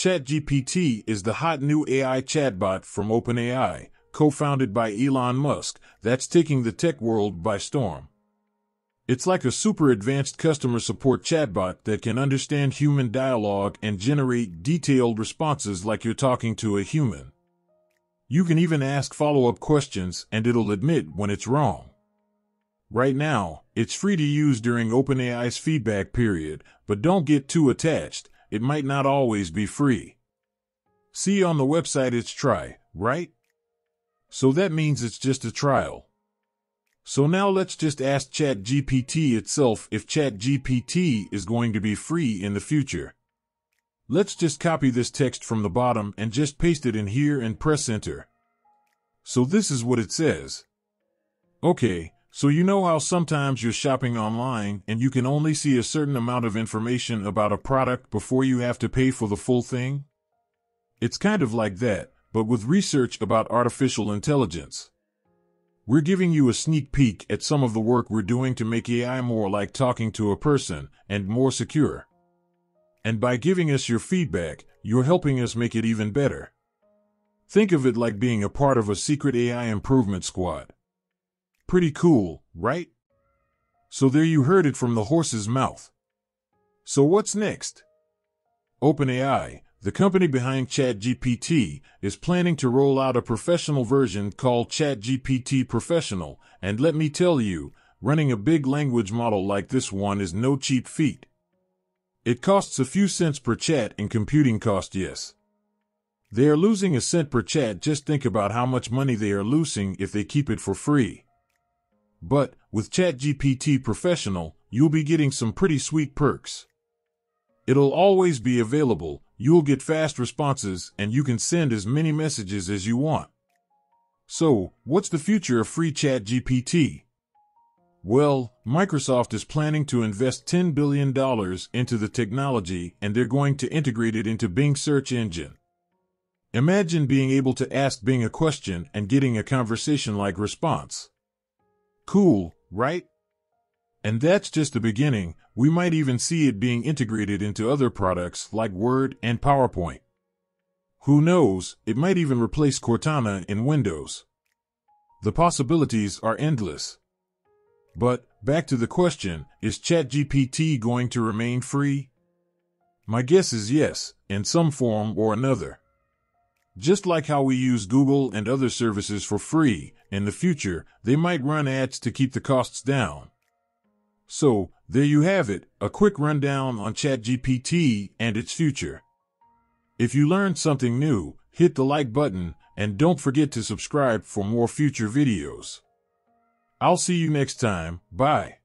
ChatGPT is the hot new AI chatbot from OpenAI, co-founded by Elon Musk, that's taking the tech world by storm. It's like a super advanced customer support chatbot that can understand human dialogue and generate detailed responses like you're talking to a human. You can even ask follow-up questions and it'll admit when it's wrong. Right now, it's free to use during OpenAI's feedback period, but don't get too attached, it might not always be free. See on the website it's try, right? So that means it's just a trial. So now let's just ask ChatGPT itself if ChatGPT is going to be free in the future. Let's just copy this text from the bottom and just paste it in here and press enter. So this is what it says. Okay, so you know how sometimes you're shopping online and you can only see a certain amount of information about a product before you have to pay for the full thing? It's kind of like that, but with research about artificial intelligence. We're giving you a sneak peek at some of the work we're doing to make AI more like talking to a person and more secure. And by giving us your feedback, you're helping us make it even better. Think of it like being a part of a secret AI improvement squad. Pretty cool, right? So there you heard it from the horse's mouth. So what's next? OpenAI, the company behind ChatGPT is planning to roll out a professional version called ChatGPT Professional, and let me tell you, running a big language model like this one is no cheap feat. It costs a few cents per chat in computing cost, yes. They are losing a cent per chat, just think about how much money they are losing if they keep it for free. But with ChatGPT Professional, you'll be getting some pretty sweet perks. It'll always be available, you'll get fast responses, and you can send as many messages as you want. So, what's the future of free ChatGPT? Well, Microsoft is planning to invest $10 billion into the technology and they're going to integrate it into Bing search engine. Imagine being able to ask Bing a question and getting a conversation-like response. Cool, right? And that's just the beginning, we might even see it being integrated into other products like Word and PowerPoint. Who knows, it might even replace Cortana in Windows. The possibilities are endless. But, back to the question, is ChatGPT going to remain free? My guess is yes, in some form or another. Just like how we use Google and other services for free, in the future, they might run ads to keep the costs down. So, there you have it, a quick rundown on ChatGPT and its future. If you learned something new, hit the like button and don't forget to subscribe for more future videos. I'll see you next time. Bye.